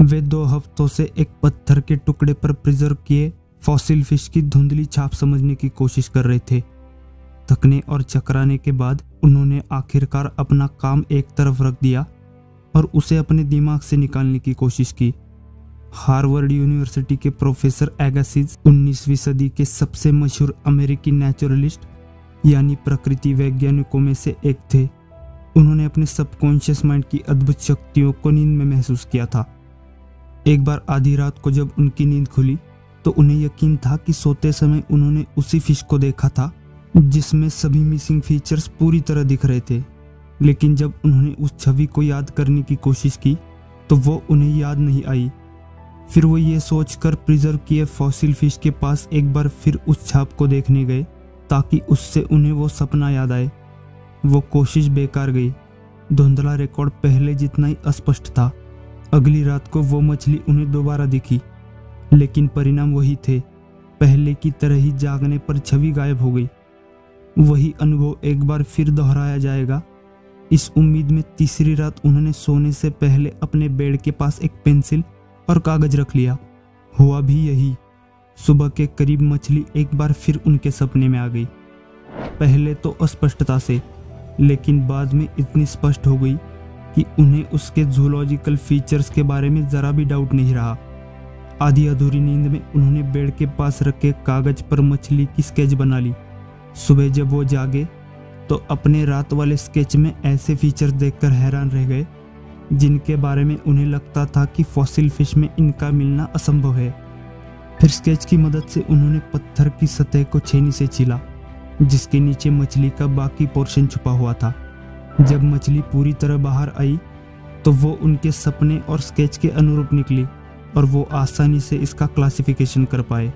वे दो हफ्तों से एक पत्थर के टुकड़े पर प्रिजर्व किए फॉसिल फ़िश की धुंधली छाप समझने की कोशिश कर रहे थे। थकने और चकराने के बाद उन्होंने आखिरकार अपना काम एक तरफ़ रख दिया और उसे अपने दिमाग से निकालने की कोशिश की। हार्वर्ड यूनिवर्सिटी के प्रोफेसर एगासिस 19वीं सदी के सबसे मशहूर अमेरिकी नेचुरलिस्ट यानी प्रकृति वैज्ञानिकों में से एक थे। उन्होंने अपने सबकॉन्शियस माइंड की अद्भुत शक्तियों को नींद में महसूस किया था। एक बार आधी रात को जब उनकी नींद खुली तो उन्हें यकीन था कि सोते समय उन्होंने उसी फ़िश को देखा था, जिसमें सभी मिसिंग फीचर्स पूरी तरह दिख रहे थे। लेकिन जब उन्होंने उस छवि को याद करने की कोशिश की तो वो उन्हें याद नहीं आई। फिर वो ये सोचकर प्रिजर्व किए फॉसिल फ़िश के पास एक बार फिर उस छाप को देखने गए ताकि उससे उन्हें वो सपना याद आए। वो कोशिश बेकार गई। धुंधला रिकॉर्ड पहले जितना ही अस्पष्ट था। अगली रात को वो मछली उन्हें दोबारा दिखी। लेकिन परिणाम वही थे। पहले की तरह ही जागने पर छवि गायब हो गई। वही अनुभव एक बार फिर दोहराया जाएगा। इस उम्मीद में तीसरी रात उन्होंने सोने से पहले अपने बेड के पास एक पेंसिल और कागज़ रख लिया। हुआ भी यही। सुबह के करीब मछली एक बार फिर उनके सपने में आ गई। पहले तो अस्पष्टता से, लेकिन बाद में इतनी स्पष्ट हो गई कि उन्हें उसके जूलॉजिकल फीचर्स के बारे में ज़रा भी डाउट नहीं रहा। आधी अधूरी नींद में उन्होंने बेड के पास रखे कागज़ पर मछली की स्केच बना ली। सुबह जब वो जागे तो अपने रात वाले स्केच में ऐसे फीचर्स देखकर हैरान रह गए, जिनके बारे में उन्हें लगता था कि फॉसिल फ़िश में इनका मिलना असंभव है। फिर स्केच की मदद से उन्होंने पत्थर की सतह को छेनी से छीला, जिसके नीचे मछली का बाकी पोर्शन छुपा हुआ था। जब मछली पूरी तरह बाहर आई तो वो उनके सपने और स्केच के अनुरूप निकली और वो आसानी से इसका क्लासिफिकेशन कर पाए।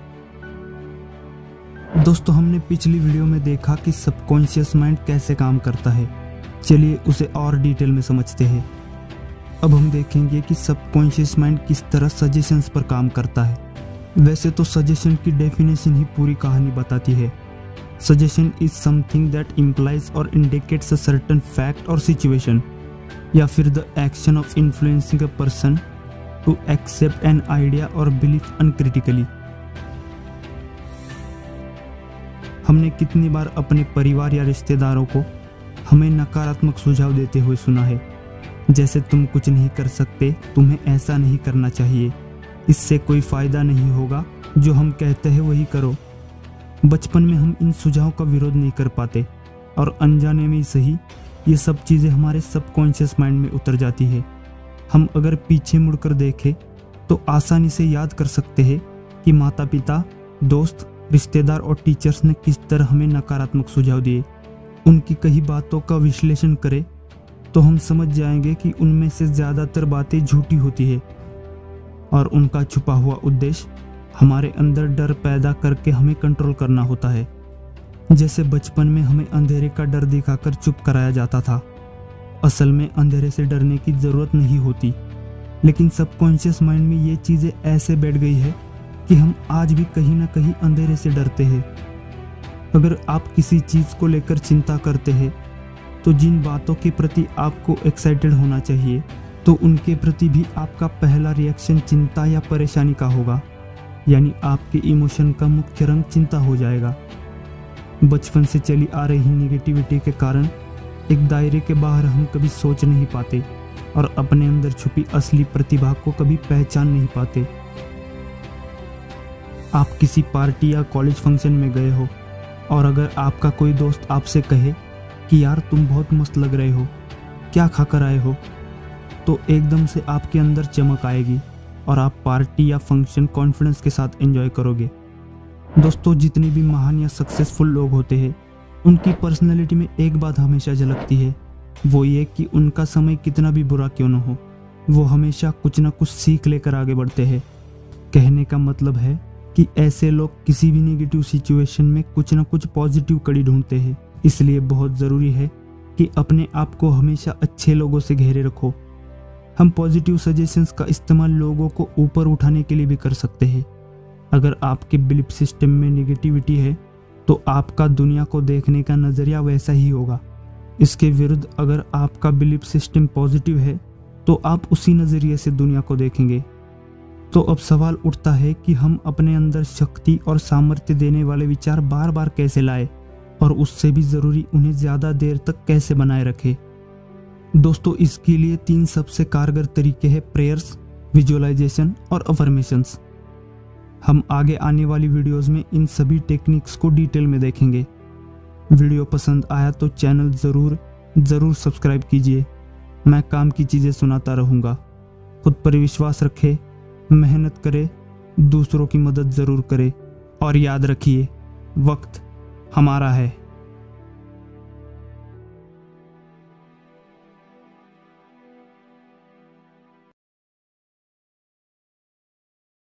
दोस्तों, हमने पिछली वीडियो में देखा कि सबकॉन्शियस माइंड कैसे काम करता है। चलिए उसे और डिटेल में समझते हैं। अब हम देखेंगे कि सबकॉन्शियस माइंड किस तरह सजेशंस पर काम करता है। वैसे तो सजेशन की डेफिनेशन ही पूरी कहानी बताती है। Suggestion is something that implies और इंडिकेट्स अ सर्टन फैक्ट और सिचुएशन या फिर the action of influencing a person to accept an idea और बिलीव अनक्रिटिकली हमने कितनी बार अपने परिवार या रिश्तेदारों को हमें नकारात्मक सुझाव देते हुए सुना है, जैसे तुम कुछ नहीं कर सकते, तुम्हें ऐसा नहीं करना चाहिए। इससे कोई फ़ायदा नहीं होगा। जो हम कहते हैं वही करो। बचपन में हम इन सुझाव का विरोध नहीं कर पाते और अनजाने में ही सही। ये सब चीज़ें हमारे सबकॉन्शियस माइंड में उतर जाती है। हम अगर पीछे मुड़कर देखें तो आसानी से याद कर सकते हैं कि माता पिता दोस्त, रिश्तेदार और टीचर्स ने किस तरह हमें नकारात्मक सुझाव दिए। उनकी कही बातों का विश्लेषण करें तो हम समझ जाएँगे कि उनमें से ज़्यादातर बातें झूठी होती है। और उनका छुपा हुआ उद्देश्य हमारे अंदर डर पैदा करके हमें कंट्रोल करना होता है। जैसे बचपन में हमें अंधेरे का डर दिखाकर चुप कराया जाता था। असल में अंधेरे से डरने की ज़रूरत नहीं होती। लेकिन सबकॉन्शियस माइंड में ये चीज़ें ऐसे बैठ गई है कि हम आज भी कहीं ना कहीं अंधेरे से डरते हैं। अगर आप किसी चीज़ को लेकर चिंता करते हैं तो जिन बातों के प्रति आपको एक्साइटेड होना चाहिए तो उनके प्रति भी आपका पहला रिएक्शन चिंता या परेशानी का होगा। यानी आपके इमोशन का मुख्य रंग चिंता हो जाएगा। बचपन से चली आ रही निगेटिविटी के कारण एक दायरे के बाहर हम कभी सोच नहीं पाते और अपने अंदर छुपी असली प्रतिभा को कभी पहचान नहीं पाते। आप किसी पार्टी या कॉलेज फ़ंक्शन में गए हो और अगर आपका कोई दोस्त आपसे कहे कि, यार, तुम बहुत मस्त लग रहे हो। क्या खाकर आए हो? तो एकदम से आपके अंदर चमक आएगी और आप पार्टी या फ़ंक्शन कॉन्फिडेंस के साथ एंजॉय करोगे। दोस्तों, जितने भी महान या सक्सेसफुल लोग होते हैं, उनकी पर्सनैलिटी में एक बात हमेशा झलकती है। वो ये कि उनका समय कितना भी बुरा क्यों ना हो, वो हमेशा कुछ ना कुछ सीख लेकर आगे बढ़ते हैं। कहने का मतलब है कि ऐसे लोग किसी भी नेगेटिव सिचुएशन में कुछ ना कुछ पॉजिटिव कड़ी ढूंढते हैं। इसलिए बहुत ज़रूरी है कि अपने आप को हमेशा अच्छे लोगों से घेरे रखो। हम पॉजिटिव सजेशंस का इस्तेमाल लोगों को ऊपर उठाने के लिए भी कर सकते हैं। अगर आपके बिलीफ सिस्टम में निगेटिविटी है तो आपका दुनिया को देखने का नज़रिया वैसा ही होगा। इसके विरुद्ध अगर आपका बिलीफ सिस्टम पॉजिटिव है तो आप उसी नज़रिए से दुनिया को देखेंगे। तो अब सवाल उठता है कि हम अपने अंदर शक्ति और सामर्थ्य देने वाले विचार बार बार कैसे लाए, और उससे भी ज़रूरी उन्हें ज़्यादा देर तक कैसे बनाए रखें? दोस्तों, इसके लिए तीन सबसे कारगर तरीके हैं प्रेयर्स विजुअलाइजेशन और अफर्मेशंस हम आगे आने वाली वीडियोस में इन सभी टेक्निक्स को डिटेल में देखेंगे। वीडियो पसंद आया तो चैनल ज़रूर ज़रूर सब्सक्राइब कीजिए। मैं काम की चीज़ें सुनाता रहूँगा। खुद पर विश्वास रखें, मेहनत करे, दूसरों की मदद ज़रूर करे। और याद रखिए, वक्त हमारा है।